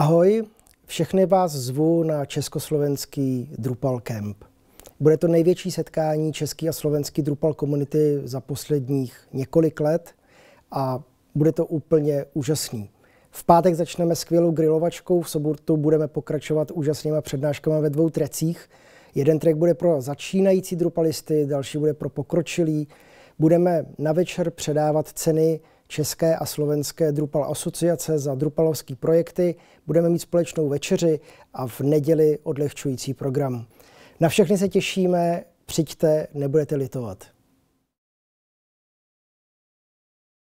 Ahoj, všechny vás zvu na československý Drupal Camp. Bude to největší setkání český a slovenský Drupal komunity za posledních několik let a bude to úplně úžasný. V pátek začneme skvělou grilovačkou, v sobotu budeme pokračovat úžasnýma přednáškami ve dvou trecích. Jeden trek bude pro začínající Drupalisty, další bude pro pokročilý. Budeme na večer předávat ceny České a slovenské Drupal asociace za Drupalovské projekty. Budeme mít společnou večeři a v neděli odlehčující program. Na všechny se těšíme, přijďte, nebudete litovat.